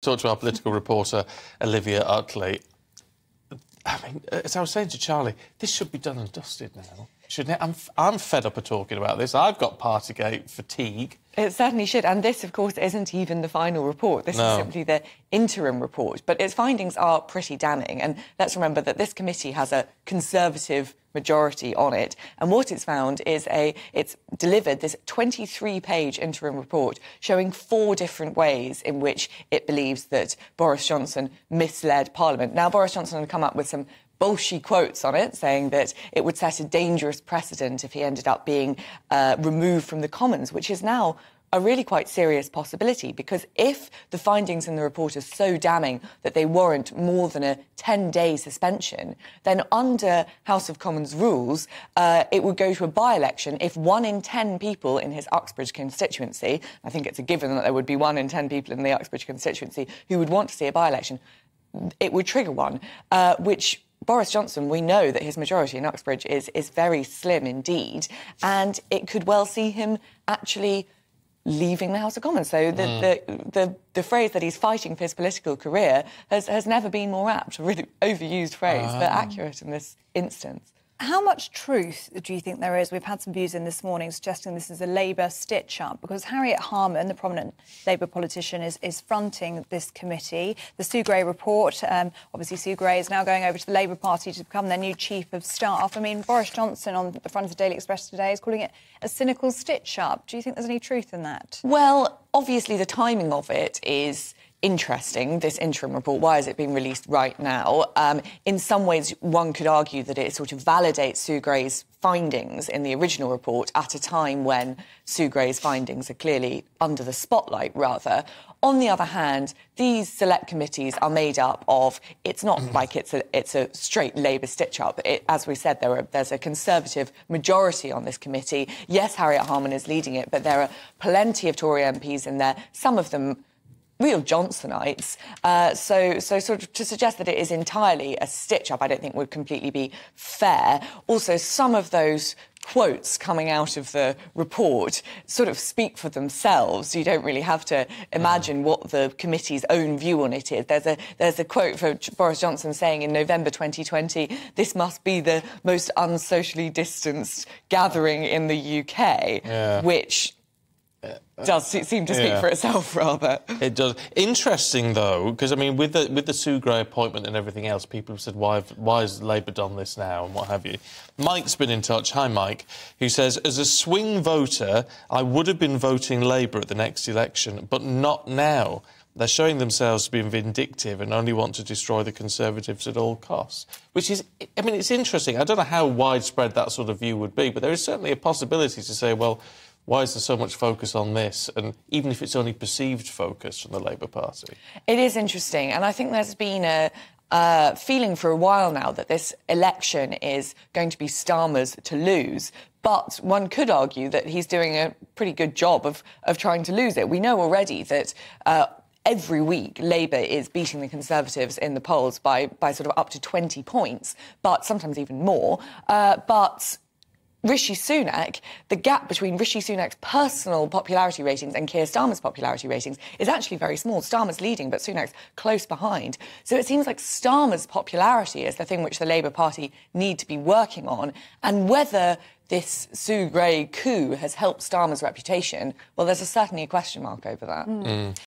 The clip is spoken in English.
Talk to our political reporter, Olivia Utley. I mean, uh, as I was saying to Charlie, this should be done and dusted now, shouldn't it? I'm, I'm fed up of talking about this. I've got Partygate fatigue. Uh, it certainly should. And this, of course, isn't even the final report. This no. is simply the interim report. But its findings are pretty damning. And let's remember that this committee has a Conservative majority on it. And what it's found is a it's delivered this 23-page interim report showing four different ways in which it believes that Boris Johnson misled Parliament. Now, Boris Johnson had come up with some bolshy quotes on it, saying that it would set a dangerous precedent if he ended up being uh, removed from the Commons, which is now a really quite serious possibility because if the findings in the report are so damning that they warrant more than a 10 day suspension, then under House of Commons rules, uh, it would go to a by election if one in 10 people in his Uxbridge constituency, I think it's a given that there would be one in 10 people in the Uxbridge constituency who would want to see a by election, it would trigger one, uh, which Boris Johnson, we know that his majority in Uxbridge is, is very slim indeed, and it could well see him actually leaving the House of Commons. So the, mm. the, the, the, phrase that he's fighting for his political career has, has never been more apt, a really overused phrase, but ah. accurate in this instance. How much truth do you think there is? We've had some views in this morning suggesting this is a Labour stitch up because Harriet Harman, the prominent Labour politician, is, is fronting this committee. The Sue Gray report, um, obviously, Sue Gray is now going over to the Labour Party to become their new chief of staff. I mean, Boris Johnson on the front of the Daily Express today is calling it a cynical stitch up. Do you think there's any truth in that? Well, obviously, the timing of it is interesting, this interim report. Why is it being released right now? Um, in some ways, one could argue that it sort of validates Sue Gray's findings in the original report at a time when Sue Gray's findings are clearly under the spotlight, rather. On the other hand, these select committees are made up of, it's not mm. like it's a, it's a straight Labour stitch up. It, as we said, there are, there's a Conservative majority on this committee. Yes, Harriet Harman is leading it, but there are plenty of Tory MPs in there, some of them real Johnsonites. Uh, so, so sort of to suggest that it is entirely a stitch up, I don't think would completely be fair. Also, some of those quotes coming out of the report sort of speak for themselves. You don't really have to imagine what the committee's own view on it is. There's a there's a quote from Boris Johnson saying in November 2020, "This must be the most unsocially distanced gathering in the UK," yeah. which does seem to speak yeah. for itself, rather. It does. Interesting, though, because I mean, with the with the Sue Gray appointment and everything else, people have said, "Why have, why has Labour done this now?" and what have you. Mike's been in touch. Hi, Mike. Who says, "As a swing voter, I would have been voting Labour at the next election, but not now." They're showing themselves to be vindictive and only want to destroy the Conservatives at all costs. Which is, I mean, it's interesting. I don't know how widespread that sort of view would be, but there is certainly a possibility to say, well, why is there so much focus on this? And even if it's only perceived focus from the Labour Party? It is interesting. And I think there's been a, uh, feeling for a while now that this election is going to be Starmer's to lose. But one could argue that he's doing a pretty good job of, of trying to lose it. We know already that. Uh, every week, Labour is beating the Conservatives in the polls by, by sort of up to 20 points, but sometimes even more. Uh, but Rishi Sunak, the gap between Rishi Sunak's personal popularity ratings and Keir Starmer's popularity ratings is actually very small. Starmer's leading, but Sunak's close behind. So it seems like Starmer's popularity is the thing which the Labour Party need to be working on. And whether this Sue Gray coup has helped Starmer's reputation, well, there's a certainly a question mark over that. Mm. Mm.